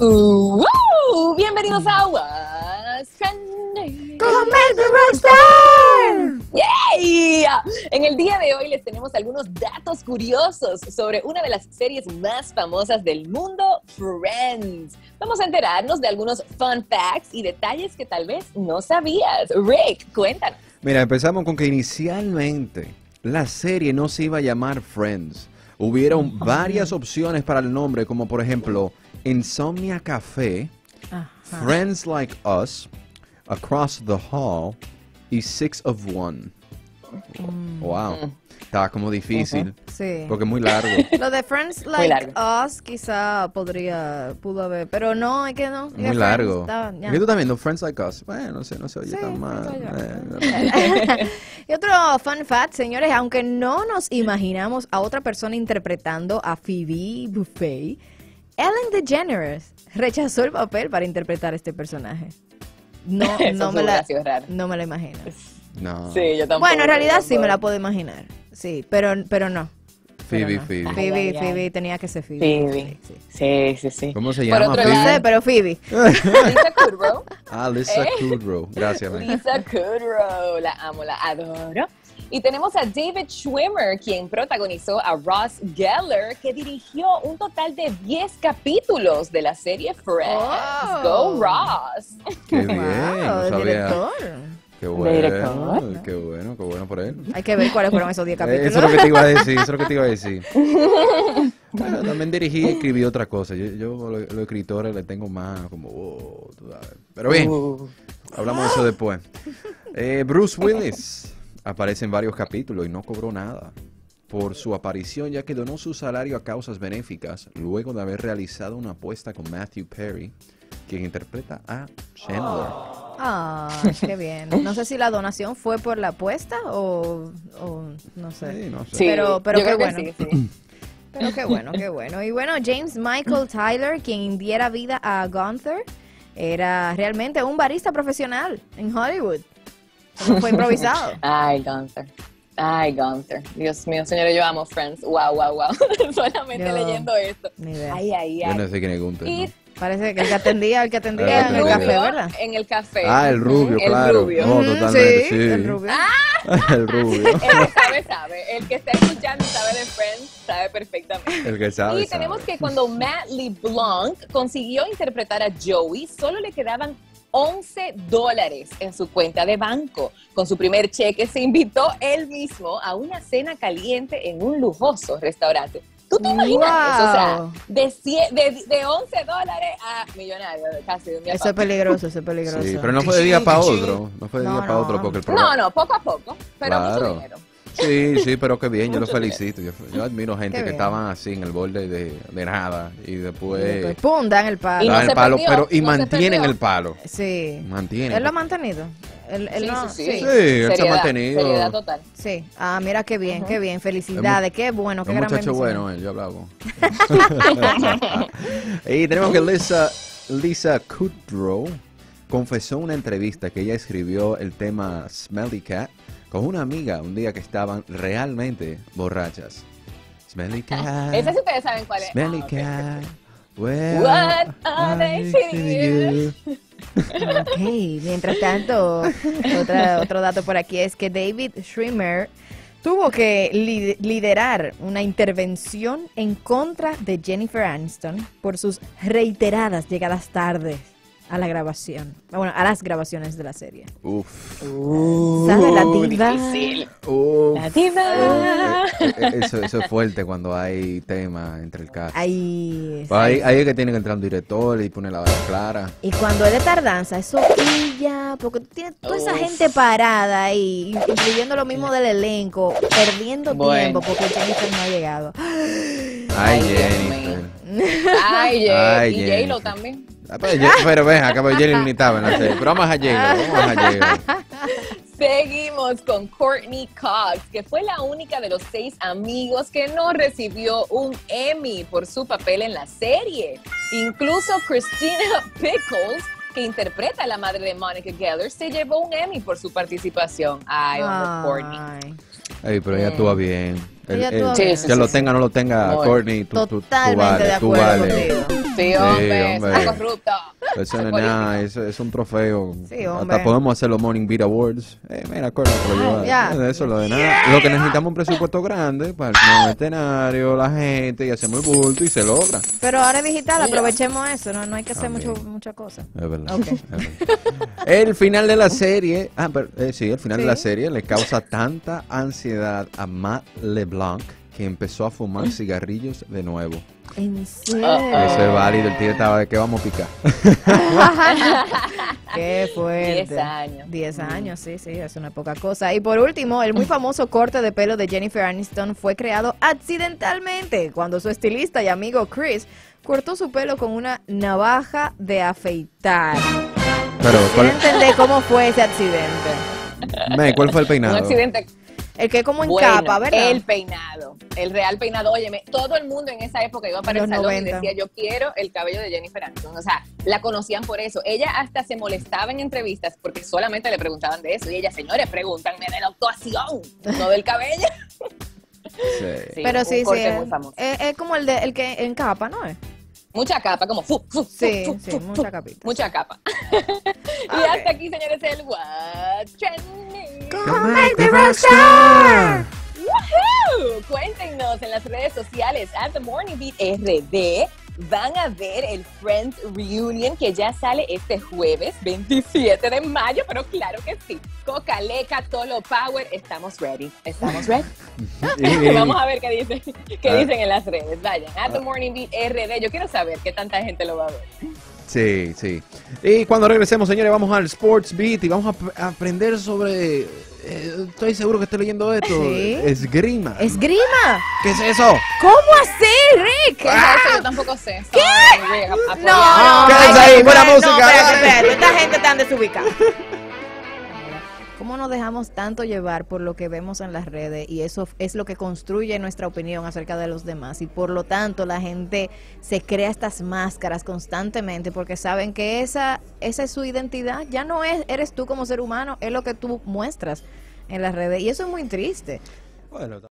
Uh, ¡Woo!¡Bienvenidos a What's Trending! ¡Yay! En el día de hoy les tenemos algunos datos curiosos sobre una de las series más famosas del mundo, Friends. Vamos a enterarnos de algunos fun facts y detalles que tal vez no sabías. Rick, cuéntanos. Mira, empezamos con que inicialmente la serie no se iba a llamar Friends. Hubieron varias opciones para el nombre, como por ejemplo Insomnia Café, Friends Like Us, Across the Hall y Six of One. Wow, estaba como difícil Sí. porque es muy largo. Lo de Friends Like. Us quizá podría, pudo haber, pero no, es que no. es Muy largo. estaba- ya. ¿Y tú también, no Friends Like Us? Bueno, no sé, no se oye Sí, tan mal. Eh, y otro fun fact, señores, aunque no nos imaginamos a otra persona interpretando a Phoebe Buffet, Ellen DeGeneres rechazó el papel para interpretar este personaje. No, no, me la, no me la imagino. no. Sí, yo tampoco. Bueno, en realidad sí me la puedo imaginar. Sí, pero, pero no. Pero Phoebe, no. Phoebe. Phoebe. Phoebe tenía que ser Phoebe. Phoebe. Sí, sí. Sí, sí, sí. ¿Cómo se Por llama? otro No lado- Phoebe? sé, pero Phoebe. Lisa Kudrow. Ah, Lisa ¿Eh? Kudrow. Gracias, man. Lisa Kudrow, la amo, la adoro. Y tenemos a David Schwimmer, quien protagonizó a Ross Geller, que dirigió un total de 10 capítulos de la serie Friends. Oh. Go Ross. Qué bien, Wow, no sabía. director. Qué bueno, Director. qué bueno, qué bueno por él. Hay que ver cuáles fueron esos 10 Eh, capítulos. Eso es lo que te iba a decir, eso es lo que te iba a decir. Bueno, también dirigí y escribí otra cosa. Yo, yo los, escritores le tengo más como, oh, tú sabes. Pero bien, Uh, hablamos de eso después. Eh, Bruce Willis aparece en varios capítulos y no cobró nada por su aparición, ya que donó su salario a causas benéficas luego de haber realizado una apuesta con Matthew Perry, quien interpreta a Chandler. Ah, qué bien. No sé si la donación fue por la apuesta o, o no sé. Sí, no sé. sí, Pero- pero yo qué que bueno. sí, sí. Pero qué bueno, qué bueno. Y bueno, James Michael Tyler, quien diera vida a Gunther, era realmente un barista profesional en Hollywood. No fue improvisado. Ay, Gunther. Ay, Gunther. Dios mío, señores, yo amo Friends. Wow, wow, wow. Solamente Yo- leyendo esto. Ni idea. Ay, ay, Yo ay. no sé quién es Gunther. Y ¿no? Parece que el que atendía, el que atendía El en el café, ¿verdad? En el café. Ah, el rubio, Ujú, claro. El rubio. No, totalmente, sí. el rubio. el rubio. El que sabe, sabe. El que está escuchando y sabe de Friends, sabe perfectamente. El que sabe. Y tenemos sabe. que cuando Matt LeBlanc consiguió interpretar a Joey, solo le quedaban 11 dólares en su cuenta de banco. Con su primer cheque se invitó él mismo a una cena caliente en un lujoso restaurante. ¿Tú te imaginas eso? O sea, Wow. de, cien- de, de 11 dólares a millonario, casi de un día Eso para es peligroso, eso es peligroso. Sí, pero no fue de día para otro. No fue de No, día para no. otro porque el programa. No, no, poco a poco, pero mucho Claro. dinero. Sí, sí, pero qué bien, yo lo Mucho felicito. Yo, yo admiro gente Qué que estaban así en el borde de, de nada y después Después, ¡Pum! Dan el Y palo. no dan el palo, perdió, pero y no mantienen el palo. Sí. Mantienen. Él lo ha mantenido. Él, él Sí, no, sí, Sí, sí. él se ha mantenido. Seriedad total. Sí. Ah, mira qué bien, Ujú. qué bien. Felicidades, qué bueno, qué gran muchacho bendición. bueno, él, yo hablaba con. y tenemos que Lisa, Lisa Kudrow confesó en una entrevista que ella escribió el tema Smelly Cat con una amiga un día que estaban realmente borrachas. Smelly Cat. Ese sí ustedes saben cuál es. Smelly Ah, ok, cat. What are they? Ok, mientras tanto, otra- otro dato por aquí es que David Schwimmer tuvo que li- liderar una intervención en contra de Jennifer Aniston por sus reiteradas llegadas tarde a la grabación, bueno, a las grabaciones de la serie. Uf. ¿Sabe la Uh, diva? difícil. Uf. La diva. Eh, eh, Eso, eso es fuerte cuando hay tema entre el cast. Ahí, Pues ahí, ahí es que tiene que entrar un director y poner la vara clara. Y cuando es de tardanza, eso quilla, porque tú tienes toda esa Uf. gente parada ahí, incluyendo lo mismo del elenco, perdiendo Bueno. tiempo porque Jennifer no ha llegado. Ay, Ay, Jennifer. Ay, J- Ay, y J-Lo Jennifer. también. Ah, Pero, Ye- pero ven, acá pero Jenny ni estaba en la serie. Pero vamos a J-Lo, vamos a J-Lo. Seguimos con Courtney Cox, que fue la única de los seis amigos que no recibió un Emmy por su papel en la serie. Incluso Christina Pickles, que interpreta a la madre de Monica Geller, se llevó un Emmy por su participación. Ay, vamos, Courtney. Ay. Pero ella actúa bien. El- Ella el- todo Sí, bien. sí, que lo sí, tenga o no lo tenga, Muy. Courtney, tú, tú, tú Totalmente de tú acuerdo vale. contigo. Sí, hombre, hombre. corrupto. Eso no nada, eso es un trofeo. Sí, hombre. Hasta podemos hacer los Morning Beat Awards. Eh, mira, Courtney, te lo lleva. ya. Eh, Eso lo de nada. Lo que necesitamos es un presupuesto grande para el escenario, la gente, y hacemos el bulto y se logra. Pero ahora es digital, aprovechemos eso, no, no hay que hacer mucho, mucha cosa. Es verdad. Ok. es verdad. El final de la serie, ah, pero, eh, sí, el final de la serie le causa tanta ansiedad a Matt LeBlanc que empezó a fumar cigarrillos de nuevo. ¿En serio? Ah, Eso es válido, el tío estaba de que vamos a picar. Qué fuerte. Diez años. 10 años, sí, sí, es una poca cosa. Y por último, el muy famoso corte de pelo de Jennifer Aniston fue creado accidentalmente cuando su estilista y amigo Chris cortó su pelo con una navaja de afeitar. Pero, ¿cuál, entender cómo fue ese accidente. May, ¿cuál fue el Un peinado? accidente El que como en bueno, capa, ¿verdad? El peinado, el real peinado. Óyeme, todo el mundo en esa época iba para Los el salón 90. y decía, yo quiero el cabello de Jennifer Aniston. O sea, la conocían por eso. Ella hasta se molestaba en entrevistas porque solamente le preguntaban de eso. Y ella, señores, pregúntanme de la actuación, no del cabello. Sí. Sí, Pero sí, sí, es, es- es como el, de, el que en capa, ¿no es? Mucha capa, como fu, fu, fu, Sí, fu, sí, fu, mucha capita. Mucha capa. y hasta aquí, señores, el What's Trending. Woohoo! Cuéntenos en las redes sociales at The Morning Beat RD. Van a ver el Friends Reunion que ya sale este jueves 27 de mayo, pero claro que sí. Coca, Leca, Tolo Power, estamos ready. ¿Estamos ready? Vamos a ver qué dicen, qué Ah. dicen en las redes. Vayan, at The Morning Beat RD. Yo quiero saber qué tanta gente lo va a ver. Sí, sí. Y cuando regresemos, señores, vamos al Sports Beat y vamos a ap- a aprender sobre. eh, estoy seguro que estoy leyendo esto. Sí. Esgrima. ¡Esgrima! ¿Qué es eso? ¿Cómo así, Rick? ¿Qué es eso? Yo tampoco sé. ¿Qué? No, no, Quédense ay, ahí, buena no, música. espérate, espérate, esta gente está desubicada. ¿Cómo nos dejamos tanto llevar por lo que vemos en las redes? Y eso es lo que construye nuestra opinión acerca de los demás. Y por lo tanto, la gente se crea estas máscaras constantemente porque saben que esa, esa es su identidad. Ya no es, eres tú como ser humano, es lo que tú muestras en las redes. Y eso es muy triste. Bueno,